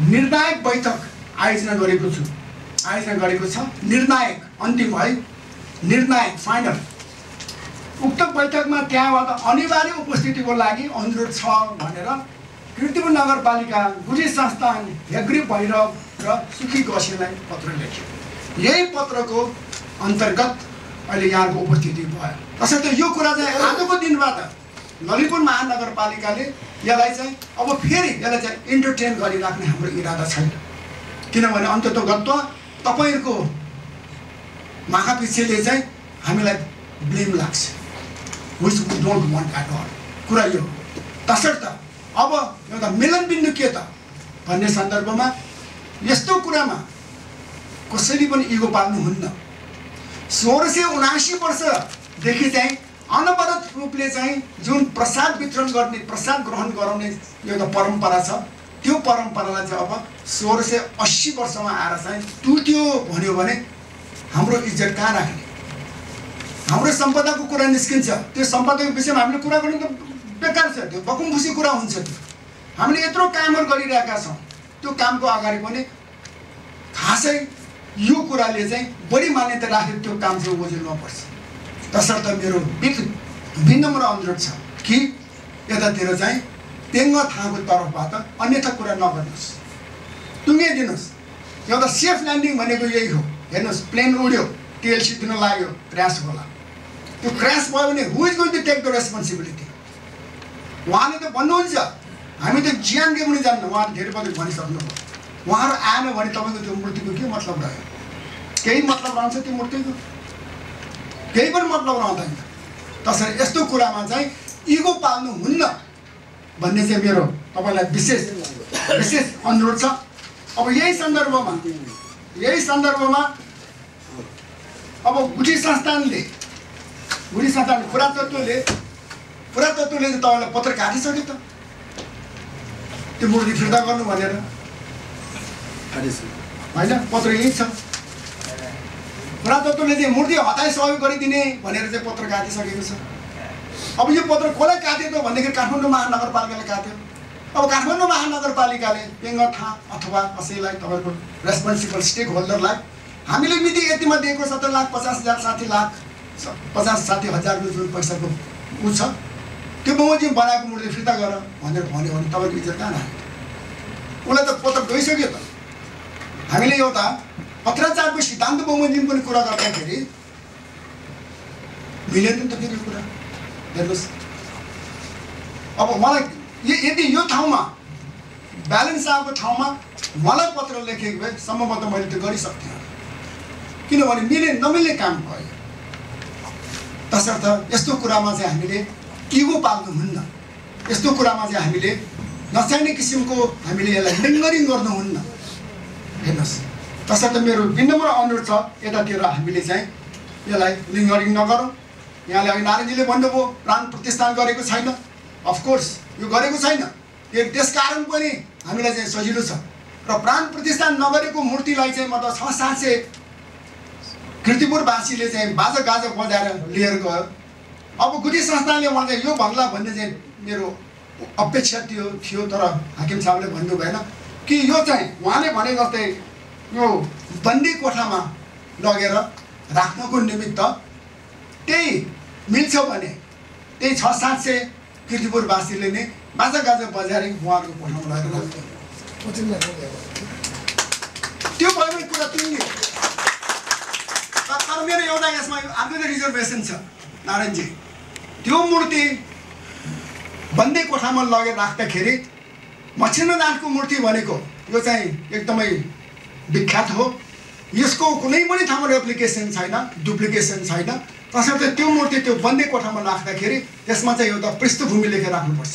निर्णायक बैठक आयोजना गरेको छु। आयोजना गरेको छ। निर्णायक अन्तिम है। निर्णायक फाइनल उक्त बैठकमा त्यहाँबाट अनिवार्य उपस्थितिको लागि अनुरोध छ भनेर किर्तिपुर नगरपालिका गुजी संस्थान हेग्री भैरव र सुखी गसेलाई पत्र लेख्यो। यही पत्रको अन्तर्गत अहिले यहाँको उपस्थिति भयो। तसर्थ यो कुरा चाहिँ आजको दिनबाट ललितपुर महानगरपालिकाले यसलाई चाहिँ अब फेरि यसलाई चाहिँ इन्टरटेन गरिराख्ने हाम्रो इरादा छैन। किनभने अन्तत गत्व तपाईँहरूको माखापिच्छेले चाहिँ हामीलाई ब्लेम लाग्छ। Which we don't want at all कुरा यो हो। तसर्थ अब एउटा मिलन बिन्दु के त? भन्ने सन्दर्भमा यस्तो कुरामा कसैले पनि इगो पाल्नुहुन्न। सोह्र सय उनासी वर्षदेखि चाहिँ अनवरत रूपले चाहिँ जुन प्रसाद वितरण गर्ने प्रसाद ग्रहण गराउने एउटा परम्परा छ। त्यो परम्परालाई चाहिँ अब सोह्र सय अस्सी वर्षमा आएर चाहिँ टुट्यो भन्यो भने हाम्रो इज्जत कहाँ राख्ने? हाम्रो सम्पदाको कुरा निस्किन्छ। त्यो सम्पदाको विषयमा हामीले कुरा गर्नु त बेकार छ। त्यो बकुमखुसी कुरा हुन्छ त्यो। हामीले यत्रो कामहरू गरिरहेका छौँ। त्यो कामको अगाडि पनि खासै यो कुराले चाहिँ बढी मान्यता राखेर त्यो काम चाहिँ ओझेल्नुपर्छ तसर्थ मेरो विनम्र अनुरोध छ कि यतातिर चाहिँ पेङ्ग थाहाको तर्फबाट अन्यथा कुरा नगर्नुहोस् टुङ्गाइदिनुहोस् एउटा सेफ ल्यान्डिङ भनेको यही हो हेर्नुहोस् प्लेन उड्यो तेल सिद्धिन लाग्यो क्रास होला त्यो क्रास भयो भने who is going to take the responsibility उहाँले त भन्नुहुन्छ हामी त ज्यान के पनि जान्नु उहाँले धेरै पटक भनिसक्नुभयो उहाँहरू आएन भने तपाईँको त्यो मूर्तिको के मतलब रह्यो केही मतलब रहन्छ त्यो मूर्तिको केही पनि मतलब रहँदैन तसरी यस्तो कुरामा चाहिँ इगो पाल्नु हुन्न भन्ने चाहिँ मेरो तपाईँलाई विशेष विशेष अनुरोध छ। अब यही सन्दर्भमा यही सन्दर्भमा अब गुठी संस्थानले गुठी संस्थान पुरातत्वले पुरातत्वले चाहिँ तपाईँलाई पत्र काटिसक्यो त। त्यो मूर्ति फिर्ता गर्नु भनेर। होइन? पत्र यही छ। पुरातत्वले चाहिँ मूर्ति हताई सहयोग गरिदिने भनेर चाहिँ पत्र काटिसकेको छ। अब यो पत्र कसलाई काट्यो त भनेदेखि काठमाडौँ महानगरपालिकाले काट्यो अब काठमाडौँ महानगरपालिकाले पेङ्ग थाहा अथवा कसैलाई तपाईँको रेस्पोन्सिबल स्टेक होल्डरलाई हामीले मिति यतिमा दिएको सत्तर लाख पचास हजार साठी लाख पचास साठी हजारको जुन पैसाको ऊ छ त्यो बमोजिम बनाएको मूर्ति फिर्ता गर भनेर भन्यो भने तपाईँको इज्जत कहाँ राख्यो उसलाई त पत्र गइसक्यो त। हामीले एउटा पत्राचारको सिद्धान्त बमोजिम पनि कुरा गर्दाखेरि मिलेन नि त फेरि कुरा हेर्नुहोस्। अब मलाई यदि यो ठाउँमा ब्यालेन्स आएको ठाउँमा मलाई पत्र लेखेको भए सम्भवतः मैले त्यो गरिसक्थेँ। किनभने मिले नमिल्ने काम भयो। तसर्थ यस्तो कुरामा चाहिँ हामीले इगो पाल्नुहुन्न यस्तो कुरामा चाहिँ हामीले नचाहिने किसिमको हामीले यसलाई लिङ्गरिङ गर्नुहुन्न हेर्नुहोस्। तसर्थ मेरो विनम्र अनुरोध छ। यतातिर हामीले चाहिँ यसलाई लिङ्गरिङ नगरौँ। यहाँले अघि नारायणजीले भन्नुभयो प्राण प्रतिष्ठान गरेको छैन। अफकोर्स यो गरेको छैन। त्यो त्यसकारण पनि हामीलाई चाहिँ सजिलो छ। र प्राण प्रतिष्ठान नगरेको मूर्तिलाई चाहिँ मतलब छ सात सय किर्तिपुरवासीले चाहिँ बाजा गाजा बजाएर लिएर गयो। अब गुटी संस्थानले मलाई यो भन्ला भन्ने चाहिँ मेरो अपेक्षा थियो थियो तर हाकिम साहबले भन्नु भएन कि यो चाहिँ उहाँले भने जस्तै यो बन्दी कोठामा लगेर राख्नको निमित्त त्यही मिल्छ भने त्यही छ सात सय किर्तिपुरवासीले नै बाजा गाजा बजाएर उहाँहरूको कोठामा लगेर त्यो भयो कुरा तिमीले। तर मेरो एउटा यसमा आफ्नो रिजर्भेसन छ नारायणजी। त्यो मूर्ति बन्दी कोठामा लगेर राख्दाखेरि मच्छिन्द्रनाथको मूर्ति भनेको यो चाहिँ एकदमै विख्यात हो। यसको कुनै पनि ठाउँमा रेप्लिकेसन छैन डुप्लिकेसन छैन। तसर्थ त्यो मूर्ति त्यो बन्दी कोठामा राख्दाखेरि त्यसमा चाहिँ एउटा पृष्ठभूमि लेखेर राख्नुपर्छ।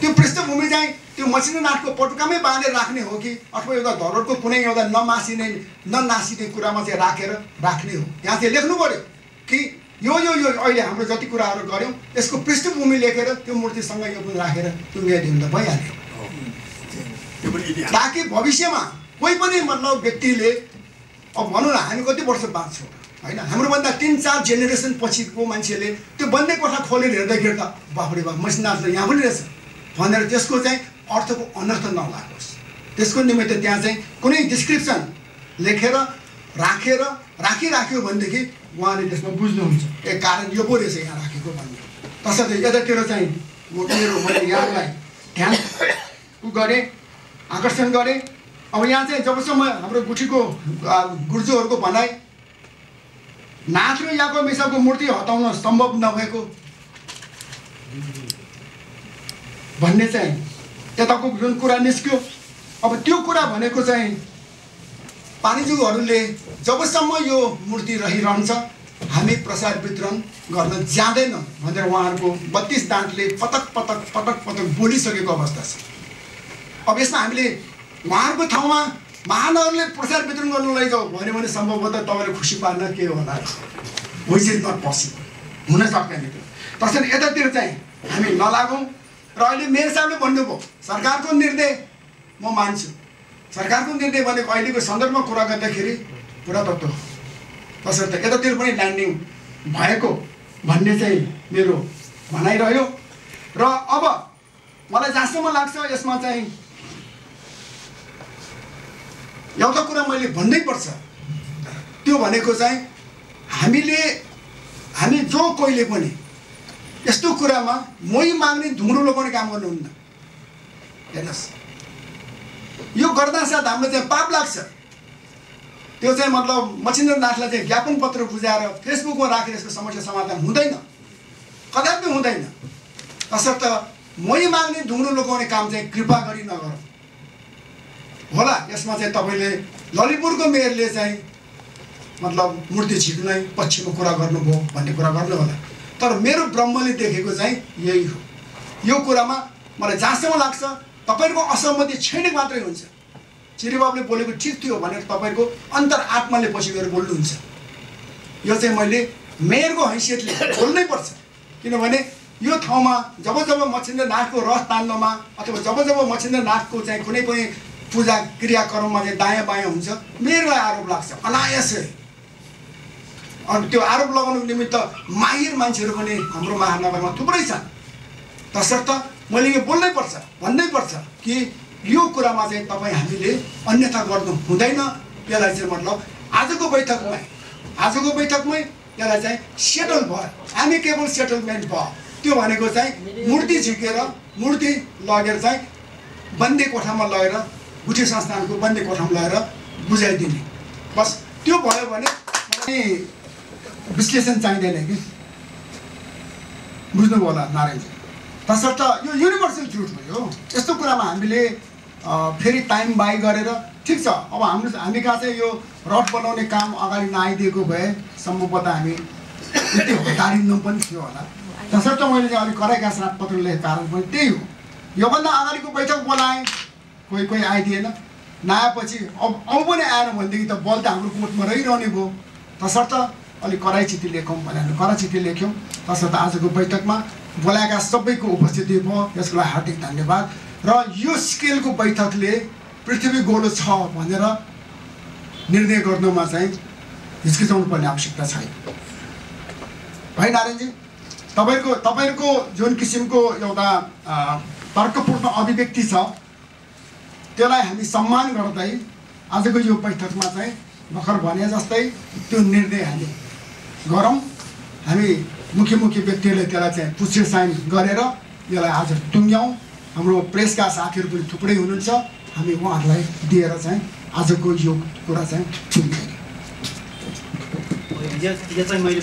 त्यो पृष्ठभूमि चाहिँ त्यो मसिनोनाथको पटुकामै बाँधेर राख्ने हो कि अथवा एउटा धरोहरको कुनै एउटा नमासिने ननासिने कुरामा चाहिँ राखेर राख्ने हो। यहाँ चाहिँ लेख्नु पऱ्यो कि यो यो यो अहिले हाम्रो जति कुराहरू गऱ्यौँ यसको पृष्ठभूमि लेखेर त्यो मूर्तिसँग यो पनि राखेर टुङ्गाइदिनु त भइहाल्यो। ताकि भविष्यमा कोही पनि मतलब व्यक्तिले अब भनौँ न हामी कति वर्ष बाँच्छौँ होइन? हाम्रोभन्दा तिन चार जेनेरेसन पछिको मान्छेले त्यो बन्दै कोठा खोलेर हेर्दाखेरि त बाफरे बा मसिनाथ त यहाँ पनि रहेछ। भनेर त्यसको चाहिँ अर्थको अनर्थ नलागोस् त्यसको निमित्त त्यहाँ चाहिँ कुनै डिस्क्रिप्सन लेखेर राखेर राखिराख्यो भनेदेखि उहाँले त्यसमा बुझ्नुहुन्छ। ए कारण यो पो रहेछ यहाँ राखेको भन्ने। तसर्थ यतातिर चाहिँ मेरो मैले यहाँलाई ध्यान गरेँ आकर्षण गरेँ अब यहाँ चाहिँ जबसम्म हाम्रो गुठीको गुर्जोहरूको भनाइ नाथ र याको मिसाको मूर्ति हटाउन सम्भव नभएको भन्ने चाहिँ यताको जुन कुरा निस्क्यो अब त्यो कुरा भनेको चाहिँ पानीजुहरूले जबसम्म यो मूर्ति रहिरहन्छ हामी प्रसाद वितरण गर्न जाँदैन भनेर उहाँहरूको बत्तिस दाँतले पटक पटक पटक पटक बोलिसकेको अवस्था छ। अब यसमा हामीले उहाँहरूको ठाउँमा महानगरले प्रसाद वितरण गर्नु लैजाऊ भन्यो भने सम्भवतः तपाईँले खुसी पार्न के होला। विच इज नट पोसिबल हुन सक्दैन त्यो। तसर्थ यतातिर चाहिँ हामी नलागौँ र अहिले मेयर साहबले भन्नुभयो सरकारको निर्णय म मान्छु। सरकारको निर्णय भनेको अहिलेको सन्दर्भमा कुरा गर्दाखेरि पुरातत्व तसर्थ यतातिर पनि ल्यान्डिङ भएको भन्ने चाहिँ मेरो भनाइरह्यो र अब मलाई जहाँसम्म लाग्छ यसमा चाहिँ एउटा कुरा मैले भन्नै पर्छ। त्यो भनेको चाहिँ हामीले हामी जो कोहीले पनि यस्तो कुरामा मोही माग्ने धुम्रो लगाउने काम गर्नुहुन्न हेर्नुहोस्। यो गर्दा साथ हाम्रो चाहिँ पाप लाग्छ। त्यो चाहिँ मतलब मचिन्द्रनाथलाई चाहिँ ज्ञापन पत्र बुझाएर फेसबुकमा राखेर यसको समस्या समाधान हुँदैन। कदापि हुँदैन। तसर्थ मोही माग्ने ढुङ्ग्रो लगाउने काम चाहिँ कृपा गरी नगरौँ। होला यसमा चाहिँ तपाईँले ललितपुरको मेयरले चाहिँ मतलब मूर्ति झिक्नै पछिको कुरा गर्नुभयो भन्ने कुरा गर्नु होला तर मेरो ब्रह्मले देखेको चाहिँ यही हो। यो कुरामा मलाई जहाँसम्म लाग्छ तपाईँहरूको असहमति छैन मात्रै हुन्छ। चिरीबाबुले बोलेको ठिक थियो भनेर तपाईँको अन्तर आत्माले पछि गएर बोल्नुहुन्छ। यो चाहिँ मैले मेयरको हैसियतले बोल्नै पर्छ। किनभने यो ठाउँमा जब जब मच्छिन्द्र नाथको रथ तान्नमा अथवा जब जब मच्छिन्द्र नाथको चाहिँ कुनै पनि पूजा क्रियाक्रममा चाहिँ दायाँ बायाँ हुन्छ। मेरोलाई आरोप लाग्छ अनायासै अनि त्यो आरोप लगाउनुको निमित्त माहिर मान्छेहरू पनि हाम्रो महानगरमा थुप्रै छन्। तसर्थ मैले यो बोल्नै पर्छ भन्नै पर्छ कि यो कुरामा चाहिँ तपाईँ हामीले अन्यथा गर्नु हुँदैन। यसलाई चाहिँ मतलब आजको बैठकमै आजको बैठकमै यसलाई चाहिँ सेटल भयो। हामी केवल सेटलमेन्ट भयो। त्यो भनेको चाहिँ मूर्ति झिकेर मूर्ति लगेर चाहिँ बन्दी कोठामा लगेर गुठी संस्थानको बन्दी कोठामा लगेर बुझाइदिने। बस त्यो भयो भने विश्लेषण चाहिँदैन कि? बुझ्नुभयो होला नारायणजी। तसर्थ यो युनिभर्सल ट्रुथ भयो यस्तो कुरामा हामीले फेरि टाइम बाई गरेर ठिक छ अब हाम्रो हामी कहाँ चाहिँ यो रड बनाउने काम अगाडि नआइदिएको भए सम्भवतः हामी यति हतारिनु पनि थियो होला। तसर्थ मैले अलिक कराइका साथ पत्र लेखेको कारण पनि त्यही हो। योभन्दा अगाडिको बैठक बोलाएँ। कोही कोही आइदिएन। नआएपछि अब अब पनि आएन भनेदेखि त बल त हाम्रो कोर्टमा रहिरहने भयो। तसर्थ अलिक कराइचिती लेखौँ भनेर कराइचिती लेख्यौँ। तसर्थ आजको बैठकमा बोलाएका सबैको उपस्थिति भयो यसको लागि हार्दिक धन्यवाद। र यो स्केलको बैठकले पृथ्वी गोलो छ भनेर निर्णय गर्नुमा चाहिँ हिचकिचाउनु पर्ने आवश्यकता छैन। है नारायणजी तपाईँको तपाईँहरूको जुन किसिमको एउटा तर्कपूर्ण अभिव्यक्ति छ त्यसलाई हामी सम्मान गर्दै आजको यो बैठकमा चाहिँ भर्खर भने जस्तै त्यो निर्णय हामी गरौँ। हामी मुख्य मुख्य व्यक्तिहरूले त्यसलाई चाहिँ पुच्छे साइन गरेर यसलाई आज टुङ्ग्याउँ। हाम्रो प्रेसका साथीहरू पनि थुप्रै हुनुहुन्छ। हामी उहाँहरूलाई दिएर चाहिँ आजको यो कुरा चाहिँ मैले